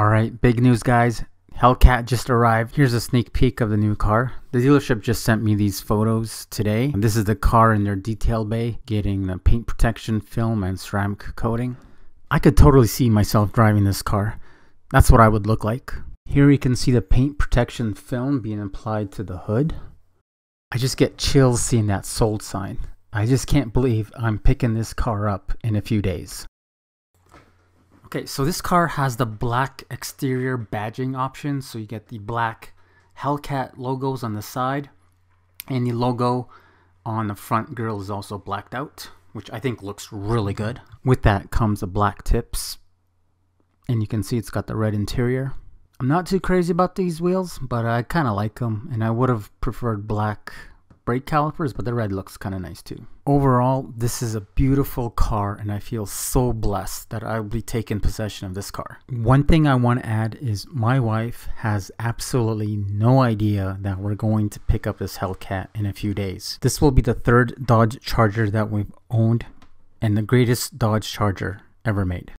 Alright, big news guys. Hellcat just arrived. Here's a sneak peek of the new car. The dealership just sent me these photos today. This is the car in their detail bay, getting the paint protection film and ceramic coating. I could totally see myself driving this car. That's what I would look like. Here you can see the paint protection film being applied to the hood. I just get chills seeing that sold sign. I just can't believe I'm picking this car up in a few days. Okay, so this car has the black exterior badging option. So you get the black Hellcat logos on the side and the logo on the front grille is also blacked out, which I think looks really good. With that comes the black tips and you can see it's got the red interior. I'm not too crazy about these wheels, but I kind of like them and I would have preferred black brake calipers, but the red looks kind of nice too. Overall, this is a beautiful car and I feel so blessed that I'll be taking possession of this car. One thing I want to add is my wife has absolutely no idea that we're going to pick up this Hellcat in a few days. This will be the third Dodge Charger that we've owned and the greatest Dodge Charger ever made.